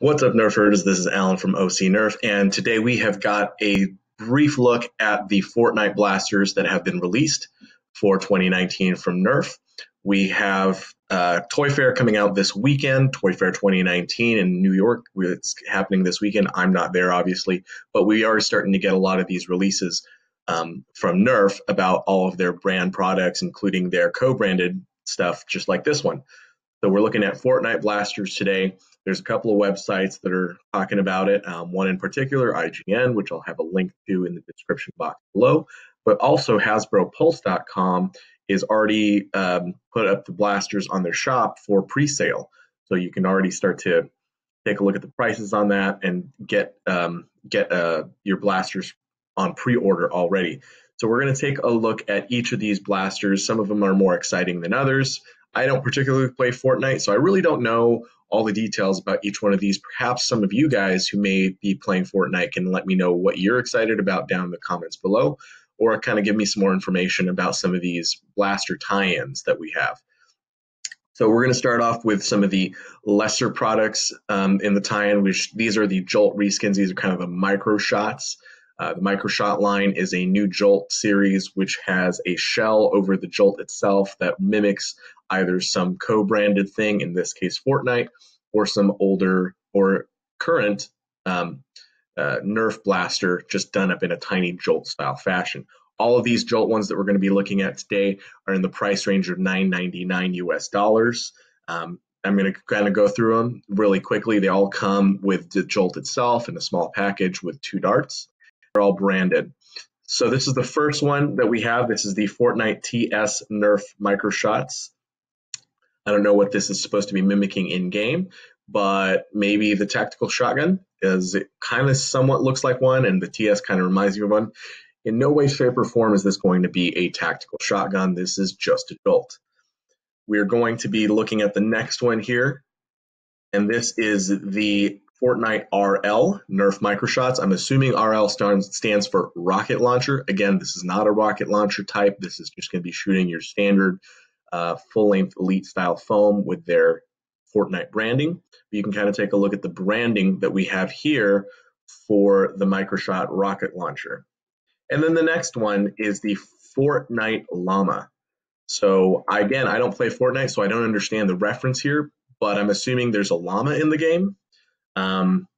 What's up, Nerfers? This is Allan from OC Nerf, and today we have got a brief look at the Fortnite blasters that have been released for 2019 from Nerf. We have uh, Toy Fair coming out this weekend, Toy Fair 2019 in New York. It's happening this weekend. I'm not there, obviously, but we are starting to get a lot of these releases um, from Nerf about all of their brand products, including their co branded stuff, just like this one. So we're looking at Fortnite blasters today. There's a couple of websites that are talking about it. Um, one in particular, IGN, which I'll have a link to in the description box below, but also HasbroPulse.com is already um, put up the blasters on their shop for pre-sale. So you can already start to take a look at the prices on that and get um, get uh, your blasters on pre-order already. So we're going to take a look at each of these blasters. Some of them are more exciting than others. I don't particularly play Fortnite, so I really don't know all the details about each one of these. Perhaps some of you guys who may be playing Fortnite can let me know what you're excited about down in the comments below, or kind of give me some more information about some of these blaster tie ins that we have. So we're going to start off with some of the lesser products um, in the tie-in, which these are the Jolt reskins. These are kind of the micro shots. Uh, the MicroShot line is a new Jolt series, which has a shell over the Jolt itself that mimics either some co-branded thing, in this case Fortnite, or some older or current um, uh, Nerf blaster just done up in a tiny Jolt style fashion. All of these Jolt ones that we're going to be looking at today are in the price range of 9.99 US dollars. Um, I'm going to kind of go through them really quickly. They all come with the Jolt itself in a small package with two darts. They're all branded. So this is the first one that we have. This is the Fortnite TS Nerf Micro Shots. I don't know what this is supposed to be mimicking in game, but maybe the tactical shotgun is it kind of somewhat looks like one, and the TS kind of reminds you of one. In no way, shape, or form is this going to be a tactical shotgun. This is just a jolt. We're going to be looking at the next one here, and this is the Fortnite RL, Nerf Microshots. I'm assuming RL stands for rocket launcher. Again, this is not a rocket launcher type. This is just going to be shooting your standard uh, full-length elite style foam with their Fortnite branding. But you can kind of take a look at the branding that we have here for the Microshot rocket launcher. And then the next one is the Fortnite Llama. So again, I don't play Fortnite, so I don't understand the reference here, but I'm assuming there's a llama in the game. Um,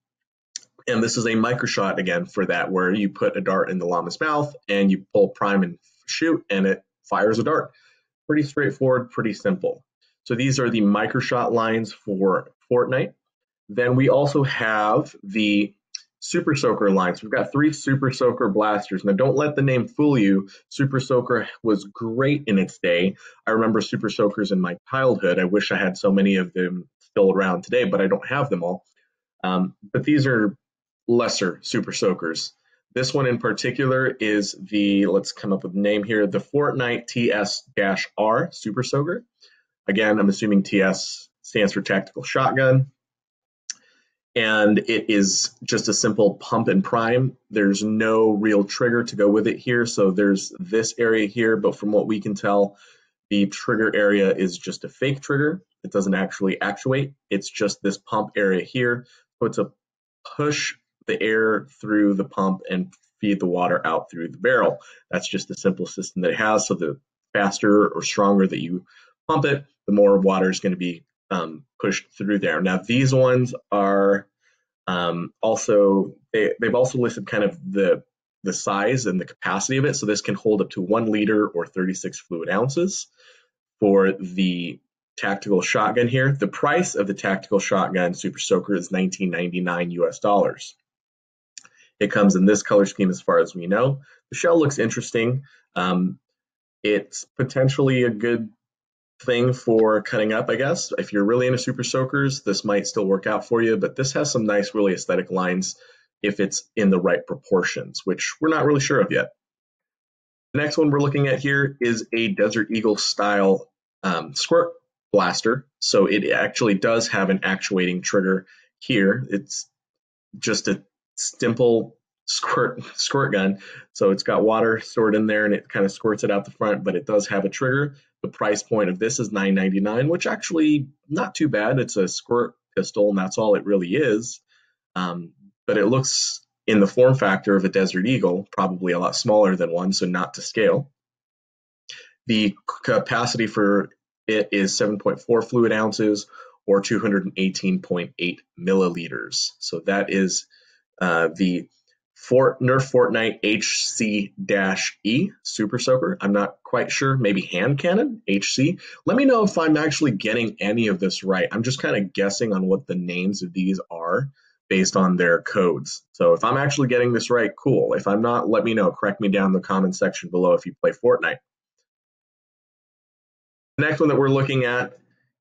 and this is a microshot again for that, where you put a dart in the llama's mouth and you pull prime and shoot, and it fires a dart. Pretty straightforward, pretty simple. So these are the microshot lines for Fortnite. Then we also have the Super Soaker lines. We've got three Super Soaker blasters. Now, don't let the name fool you. Super Soaker was great in its day. I remember Super Soakers in my childhood. I wish I had so many of them still around today, but I don't have them all. Um, but these are lesser Super Soakers. This one in particular is the, let's come up with a name here, the Fortnite TS-R Super Soaker. Again, I'm assuming TS stands for Tactical Shotgun. And it is just a simple pump and prime. There's no real trigger to go with it here. So there's this area here, but from what we can tell, the trigger area is just a fake trigger. It doesn't actually actuate. It's just this pump area here. A push the air through the pump and feed the water out through the barrel. That's just the simple system that it has. So the faster or stronger that you pump it, the more water is going to be um, pushed through there. Now these ones are um, also they, they've also listed kind of the the size and the capacity of it. So this can hold up to one liter or 36 fluid ounces. For the tactical shotgun here, the price of the tactical shotgun Super Soaker is 19.99 US dollars. It comes in this color scheme as far as we know. The shell looks interesting. Um, it's potentially a good thing for cutting up, I guess. If you're really into super soakers, this might still work out for you, but this has some nice, really aesthetic lines if it's in the right proportions, which we're not really sure of yet. The next one we're looking at here is a Desert Eagle style um, squirt blaster. So it actually does have an actuating trigger here. It's just a simple squirt squirt gun. So it's got water stored in there and it kind of squirts it out the front, but it does have a trigger. The price point of this is $9.99, which actually not too bad. It's a squirt pistol, and that's all it really is. Um, but it looks in the form factor of a Desert Eagle, probably a lot smaller than one, so not to scale. The capacity for it is 7.4 fluid ounces or 218.8 milliliters. So that is uh, the Fort Nerf Fortnite HC-E Super Soaker. I'm not quite sure. Maybe hand cannon HC. Let me know if I'm actually getting any of this right. I'm just kind of guessing on what the names of these are based on their codes. So if I'm actually getting this right, cool. If I'm not, let me know. Correct me down in the comment section below if you play Fortnite. The next one that we're looking at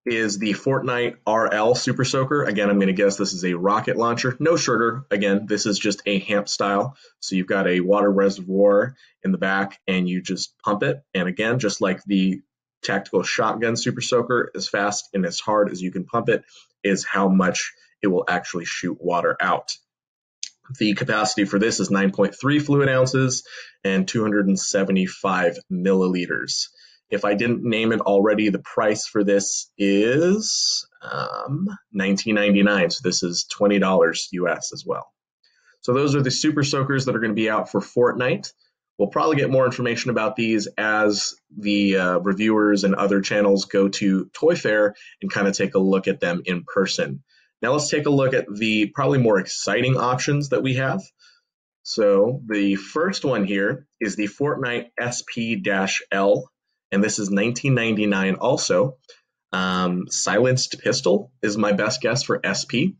is the Fortnite RL Super Soaker. Again, I'm going to guess this is a rocket launcher. No sugar. Again, this is just a HAMP style. So you've got a water reservoir in the back and you just pump it. And again, just like the tactical shotgun Super Soaker, as fast and as hard as you can pump it is how much it will actually shoot water out. The capacity for this is 9.3 fluid ounces and 275 milliliters. If I didn't name it already, the price for this is um, 19.99. So this is $20 US as well. So those are the super soakers that are going to be out for Fortnite. We'll probably get more information about these as the uh, reviewers and other channels go to Toy Fair and kind of take a look at them in person. Now let's take a look at the probably more exciting options that we have. So the first one here is the Fortnite SP-L and this is 1999 also. Um, silenced pistol is my best guess for SP.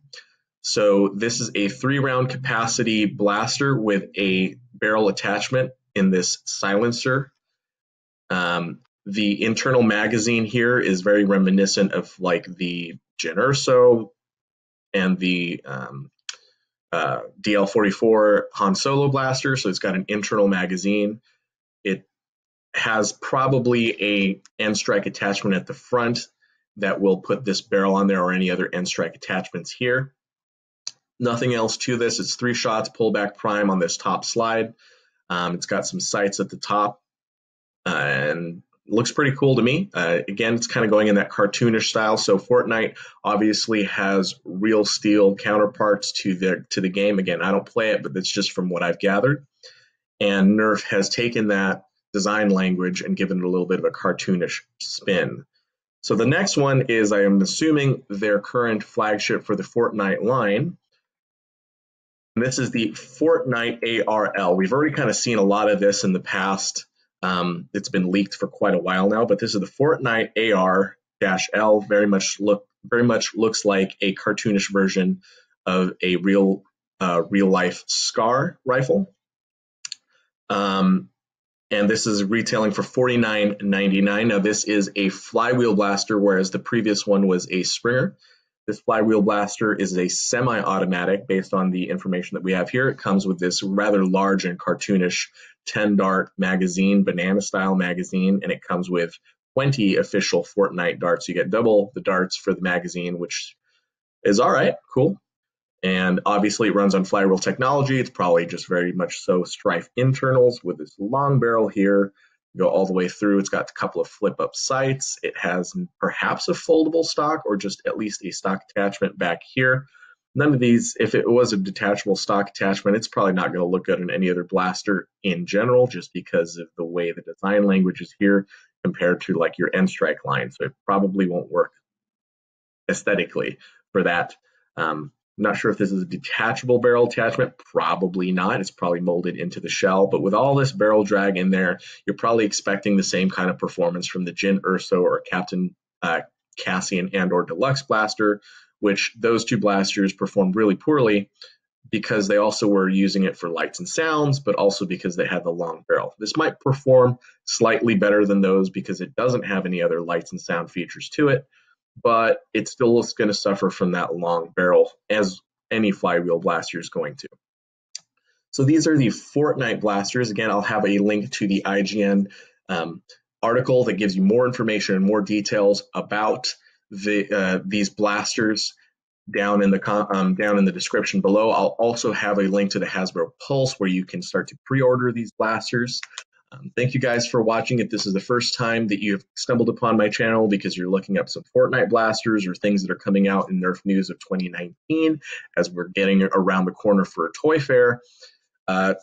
So this is a three round capacity blaster with a barrel attachment in this silencer. Um, the internal magazine here is very reminiscent of like the Jyn Erso and the um, uh, DL44 Han Solo blaster. So it's got an internal magazine. Has probably a N-Strike attachment at the front that will put this barrel on there or any other N-Strike attachments here. Nothing else to this. It's three shots, pullback prime on this top slide. Um, it's got some sights at the top uh, and looks pretty cool to me. Uh, again, it's kind of going in that cartoonish style. So Fortnite obviously has real steel counterparts to the to the game. Again, I don't play it, but that's just from what I've gathered. And Nerf has taken that design language and given it a little bit of a cartoonish spin. So the next one is, I am assuming, their current flagship for the Fortnite line. And this is the Fortnite ARL. We've already kind of seen a lot of this in the past. Um, it's been leaked for quite a while now, but this is the Fortnite AR-L. Very much look, very much looks like a cartoonish version of a real, uh, real life SCAR rifle. Um, and this is retailing for $49.99. Now this is a flywheel blaster, whereas the previous one was a Springer. This flywheel blaster is a semi-automatic based on the information that we have here. It comes with this rather large and cartoonish 10 dart magazine, banana style magazine, and it comes with 20 official Fortnite darts. You get double the darts for the magazine, which is all right, cool. And obviously, it runs on flywheel technology. It's probably just very much so Strife internals with this long barrel here. You Go all the way through. It's got a couple of flip up sights. It has perhaps a foldable stock or just at least a stock attachment back here. None of these, if it was a detachable stock attachment, it's probably not going to look good in any other blaster in general, just because of the way the design language is here compared to like your N strike line. So it probably won't work aesthetically for that. Um, I'm not sure if this is a detachable barrel attachment. Probably not. It's probably molded into the shell. But with all this barrel drag in there, you're probably expecting the same kind of performance from the Jyn Erso or Captain uh, Cassian Andor Deluxe Blaster, which those two blasters performed really poorly because they also were using it for lights and sounds, but also because they had the long barrel. This might perform slightly better than those because it doesn't have any other lights and sound features to it but it still is going to suffer from that long barrel as any flywheel blaster is going to. So these are the Fortnite blasters. Again, I'll have a link to the IGN um, article that gives you more information and more details about the uh, these blasters down in the um, down in the description below. I'll also have a link to the Hasbro Pulse where you can start to pre-order these blasters. Um, thank you guys for watching. If this is the first time that you've stumbled upon my channel because you're looking up some Fortnite blasters or things that are coming out in Nerf news of 2019 as we're getting around the corner for a toy fair, uh,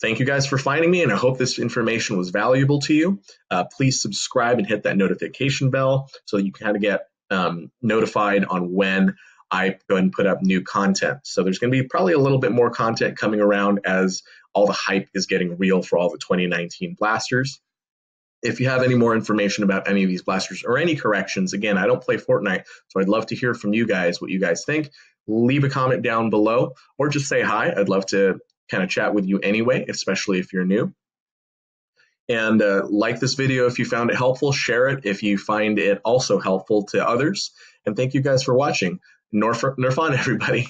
thank you guys for finding me, and I hope this information was valuable to you. Uh, please subscribe and hit that notification bell so you kind of get um, notified on when I go and put up new content. So there's going to be probably a little bit more content coming around as all the hype is getting real for all the 2019 blasters. If you have any more information about any of these blasters or any corrections, again, I don't play Fortnite, so I'd love to hear from you guys what you guys think. Leave a comment down below or just say hi. I'd love to kind of chat with you anyway, especially if you're new. And uh, like this video if you found it helpful, share it if you find it also helpful to others. And thank you guys for watching. Nerf, Nerf on, everybody.